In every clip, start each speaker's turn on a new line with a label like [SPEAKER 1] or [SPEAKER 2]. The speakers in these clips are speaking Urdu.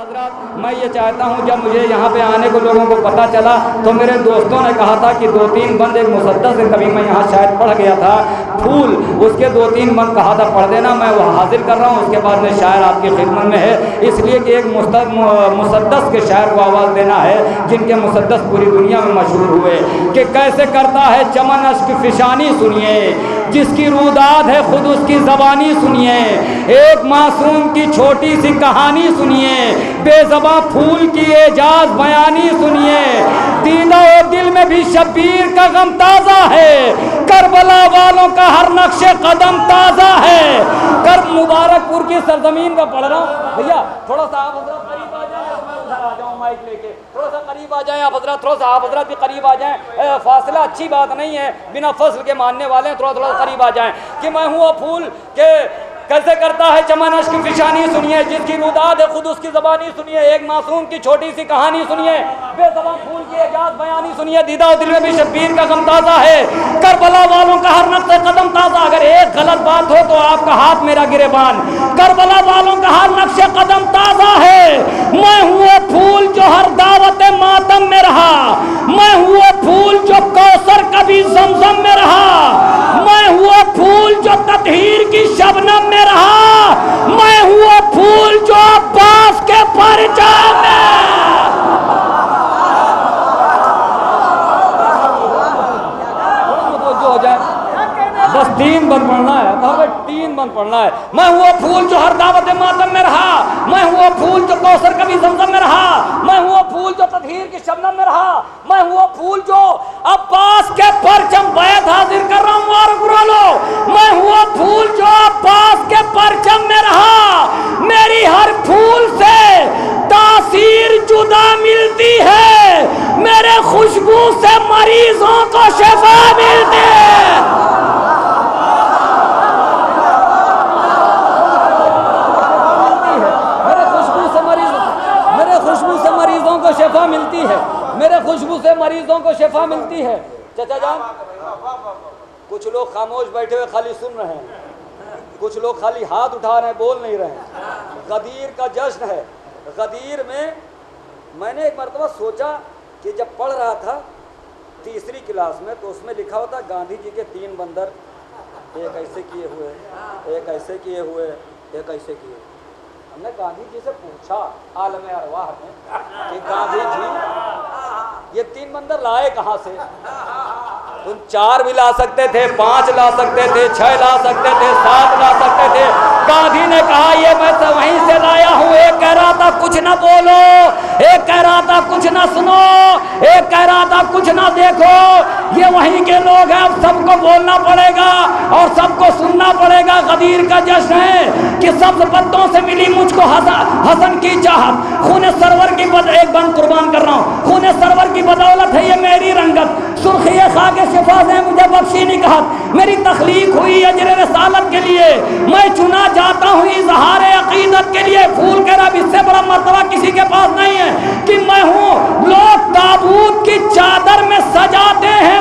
[SPEAKER 1] حضرات، میں یہ چاہتا ہوں جب مجھے یہاں پہ آنے کو لوگوں کو پتہ چلا تو میرے دوستوں نے کہا تھا کہ دو تین بند ایک مسدس سے کبھی میں یہاں شاید پڑھ گیا تھا۔ پھول، اس کے دو تین بند کہا تھا، پڑھ دینا، میں وہ حاضر کر رہا ہوں، اس کے بعد میں شاعر آپ کی خدمت میں ہے۔ اس لیے کہ ایک مسدس کے شاعر کو آواز دینا ہے، جن کے مسدس پوری دنیا میں مشہور ہوئے۔ کہ کیسے کرتا ہے چمن اشک فشانی سنیے، جس کی روداد ہے خود اس کی زبانی سنیے۔ ایک معصوم کی چھوٹی سی کہانی سنیے، بے زباں پھول کی اعجاز بیانی سنیے۔ دیدہ و دل میں بھی شبیر کا غم تازہ ہے۔ کربلا والوں کا ہر نقش قدم تازہ ہے۔ کر مبارک پور کی سرزمین کا پڑھ رہا ہوں۔ بھیا، تھوڑا سا آپ حضرت قریب آ جائیں۔ میں ادھر آ جاؤں مائک لے کے۔ تھوڑا سا قریب آ جائیں آپ حضرت تھوڑا سا آپ حضرت بھی قریب آ جائیں۔ فاصلہ اچھی بات نہیں ہے۔ بنا فصل کے ماننے والے ہیں، تھوڑا تھوڑا قریب آ جائیں۔ کہ میں ہوں وہ پھول کہ کیسے کرتا ہے، چمن اشک فشانی سنیے، جس کی روداد ہے، خود اس کی زبانی سنیے، ایک معصوم کی چھوٹی سی کہانی سنیے۔ بے زبان پھول کی اعجاز بیانی سنیے، دیدہ و دل میں بھی شبیر کا غم تازہ ہے۔ کربلا والوں کا ہر نقطہ قدم تازہ، اگر ایک غلط بات ہو تو آپ کا ہاتھ میرا گرے بان۔ کربلا والوں کا ہر نقش قدم تازہ ہے۔ میں ہوں پھول جو ہر دعوت ماتم میں رہا۔ میں ہوں پھول جو کوثر کبھی زمزم میں رہا۔ میں ہوں پھول جو تطہیر کی شبنم میں رہا، میں ہوں وہ پھول جو عباس کے پرچم میں بس تین بند پڑھنا ہے۔ بھائی تین بند پڑھنا ہے۔ میں ہوں وہ پھول جو ہر دعوت ماتم میں رہا۔ میں ہوں وہ پھول جو کوثر کبھی زمزم میں رہا۔ میں ہوں وہ پھول جو تطہیر کی شبنم میں رہا۔ میں ہوں وہ پھول جو عباس کے پرچم شفا ملتی ہے۔ چچا جان کچھ لوگ خاموش بیٹھے ہوئے خالی سن رہے ہیں۔ کچھ لوگ خالی ہاتھ اٹھا رہے ہیں بول نہیں رہے ہیں۔ غدیر کا جشن ہے۔ غدیر میں میں نے ایک مرتبہ سوچا کہ جب پڑھ رہا تھا تیسری کلاس میں تو اس میں لکھا ہوتا گاندھی جی کے تین بندر ایک ایسے کیے ہوئے ایک ایسے کیے ہوئے ایک ایسے کیے ہوئے۔ ہم نے گاندھی جی سے پوچھا عالم ارواح میں کہ گاندھی جی یہ تین بندر لائے کہاں سے؟ تم چار بھی لا سکتے تھے، پانچ لا سکتے تھے، چھ لا سکتے تھے، سات لا سکتے تھے۔ گاندھی نے کہا، یہ میں تو وہیں سے لایا ہوں۔ ایک کہہ رہا تھا، کچھ نہ بولو۔ ایک کہہ رہا تھا، کچھ نہ سنو۔ ایک کہہ رہا تھا، کچھ نہ دیکھو۔ یہ وہیں کے لوگ ہیں، اب سب کو بولنا پڑے گا اور سب کو سننا پڑے گا۔ غدیر کا جشن ہے کہ سب پتوں سے ملی مجھ کو حسن کی چاہت۔ خون سرور کی بد ایک بند قربان کر رہا ہوں۔ خون بدولت ہے یہ میری رنگت۔ سرخی خاک شفا سے مجھے بخشی نکاح میری تخلیق ہوئی اجر رسالت کے لیے۔ میں چنا جاتا ہوں اظہار عقیدت کے لیے۔ پھول کے رب اس سے بڑا مرتبہ کسی کے پاس نہیں ہے کہ میں ہوں۔ لوگ تابوت کی چادر میں سجاتے ہیں۔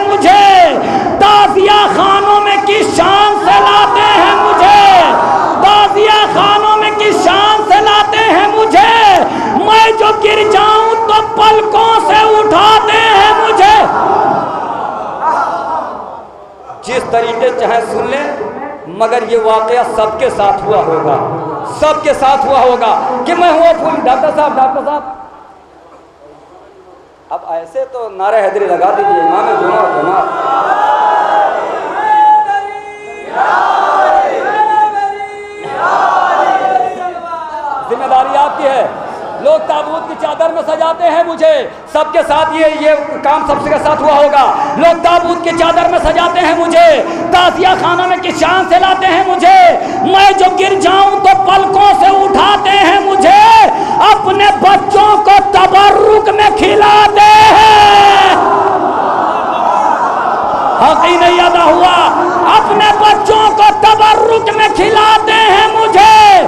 [SPEAKER 1] سن لیں، مگر یہ واقعہ سب کے ساتھ ہوا ہوگا۔ سب کے ساتھ ہوا ہوگا کہ میں ہوا پھول۔ ڈاکٹر صاحب ڈاکٹر صاحب۔ اب ایسے تو نعرہ حیدری لگا دیجیے امام جمعہ جمعہ۔ ذمہ داری آپ کی ہے۔ لوگ تابوت کی چادر میں سجاتے ہیں مجھے۔ سب کے ساتھ یہ یہ کام سب کے ساتھ ہوا ہوگا۔ لوگ تابوت کی چادر میں سجاتے ہیں مجھے۔ تازیہ خانہ میں کس شان سے لاتے ہیں مجھے؟ میں جو گر جاؤں تو پلکوں سے اٹھاتے ہیں مجھے۔ اپنے بچوں کو تبرک میں کھلاتے ہیں۔ حق ہی نہیں ادا ہوا۔ اپنے بچوں کو تبرک میں کھلاتے ہیں مجھے۔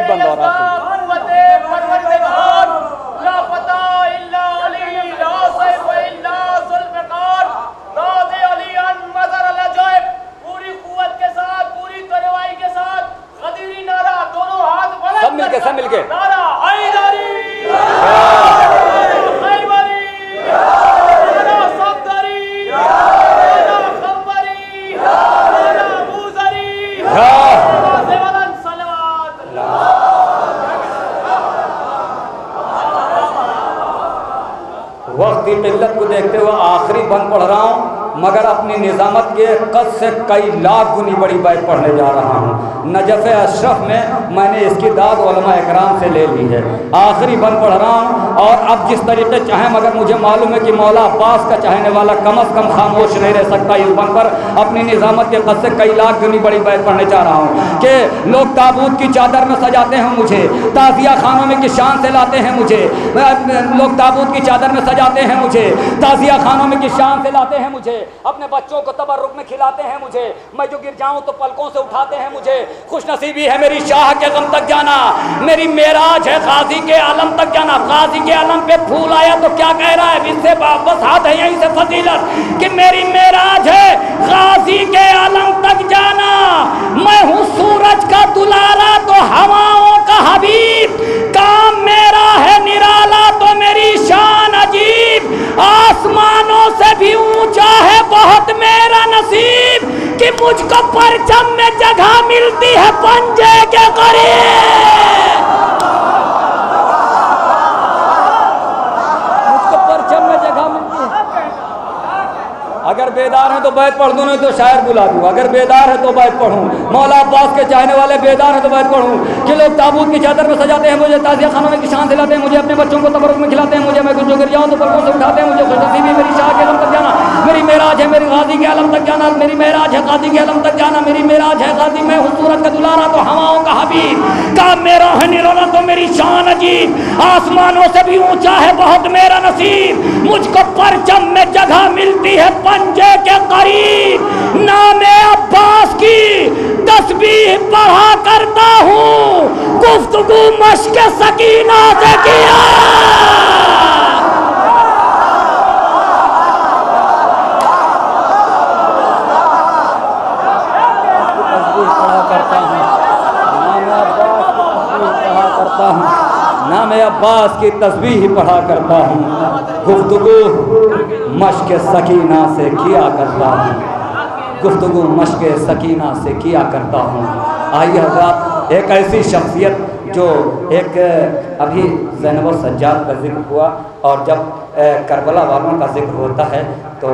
[SPEAKER 2] ہاتھ بلند
[SPEAKER 1] سب مل کے، سب مل کے۔
[SPEAKER 2] نعرہ حیدری خیبری نعرہ صفدری نعرہ خنبری نعرہ موزری نعرہ زیولن صلوات
[SPEAKER 1] وقت کی قلت کو دیکھتے ہوئے آخری بند پڑھ رہا ہوں، مگر اپنی نظامت کے قد سے کئی لاکھ گنی بڑی بیت پڑھنے جا رہا ہوں۔ نجف اشرف میں میں نے اس کی داد علماء اکرام سے لے لی ہے۔ آخری بند پڑھ رہا ہوں اور اب جس طریقے چاہیں مگر مجھے معلوم ہے کہ مولا عباس کا چاہنے والا کم از کم خاموش نہیں رہ سکتا اس بند پر اپنی نظامت کے قد سے کئی لاکھ گنی بڑی بیت پڑھنے جا رہا ہوں کہ لوگ تابوت کی چادر میں سجاتے ہیں مجھے تعزیہ خانوں میں کشان سے لاتے ہیں مجھے لوگ تابوت کی چادر میں سجاتے ہیں مجھے تعزیہ خانوں میں کشان سے لاتے ہیں مجھے، اپنے بچوں کو تبرک میں کھلاتے ہیں مجھے، میں جو گر جاؤں تو پلکوں سے اٹھاتے ہیں مجھے، خوش نصیبی ہے میری شاہ کے غم تک جانا، میری معراج ہے غازی کے عالم تک جانا، غازی کے کے علم پہ پھول آیا تو کیا کہہ رہا ہے؟ اس سے واپس ہاتھ ہے یہیں سے فضیلت کہ میری معراج ہے، غازی کے علم تک جانا، میں ہوں سورج تو بیت پڑھ دوں، نہیں تو شاعر بلا دوں۔ اگر بیدار ہے تو بیت پڑھوں۔ مولا عباس کے چاہنے والے بیدار ہیں تو بیت پڑھوں۔ کہ لوگ تابوت کی چادر میں سجاتے ہیں، مجھے تازیہ خانوں میں کشان دلاتے ہیں، مجھے اپنے بچوں کو تبرک میں کھلاتے ہیں، مجھے میں کچھ جو گر جاؤں تو پلکوں سے اٹھاتے ہیں، مجھے خوش نصیبی میری شاہ کے علم تک جانا۔ میری معراج ہے، میری غازی کے علم تک جانا۔ میری معراج ہے، غازی کے علم تک جانا۔ میری معراج ہے، غازی، میں ہوں کا دلارا تو ہواؤں کا حبیب۔ کا میرا ہے نرونا تو میری شان عجیب۔ آسمانوں سے بھی اونچا ہے، بہت میرا نصیب۔ مجھ کو پرچم میں جگہ ملتی ہے، پنجے کے قریب نام عباس کی تسبیح پڑھا کرتا ہوں۔ گفتگو مشق سکینہ سے کیا۔ نام عباس کی تسبیح نام عباس کی تسبیح پڑھا کرتا ہوں۔ گفتگو مشق سکینہ سے کیا کرتا ہوں؟ گفتگو مشق سکینہ سے کیا کرتا ہوں؟ آئیے حضرات، ایک ایسی شخصیت جو ایک ابھی زینب و سجاد کا ذکر ہوا اور جب کربلا والوں کا ذکر ہوتا ہے تو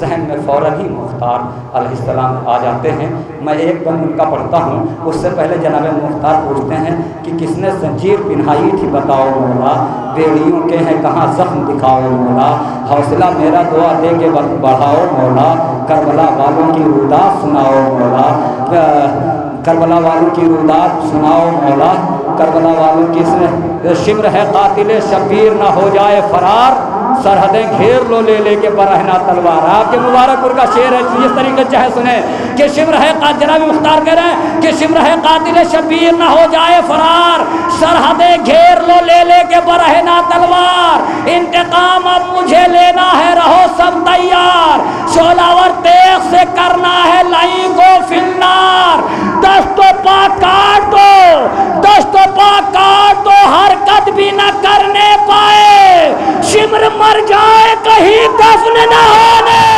[SPEAKER 1] ذہن میں فوراً ہی مختار علیہ السلام آ جاتے ہیں۔ میں ایک بند ان کا پڑھتا ہوں۔ اس سے پہلے جناب مختار پوچھتے ہیں کہ کس نے زنجیر پنہائی تھی؟ بتاؤ مولا، بیڑیوں کے ہیں کہاں؟ زخم دکھاؤ مولا۔ حوصلہ میرا دعا دے کے بڑھاؤ مولا۔ کربلا والوں کی رودات سناؤ مولا۔ کربلا والوں کی رودات سناؤ مولا۔ کربلا والوں کی اس شمر ہے، قاتل شبیر نہ ہو جائے، فرار، سرحدیں گھیر لو لے لے کے برہنا تلوار۔ آپ کے مبارک پور کا شعر ہے، جس طریقے چاہے سنیں، کہ شمر ہے جناب مختار کہہ رہے ہیں، کہ شمر ہے، قاتل شبیر نہ ہو جائے، فرار، سرحدیں گھیر لو لے لے کے برہنا تلوار۔ انتقام اب مجھے لینا ہے، رہو سب تیار۔ شولاور تیغ سے کر بھی نہ کرنے پائے۔ شمر مر جائے کہیں دفن نہ ہونے۔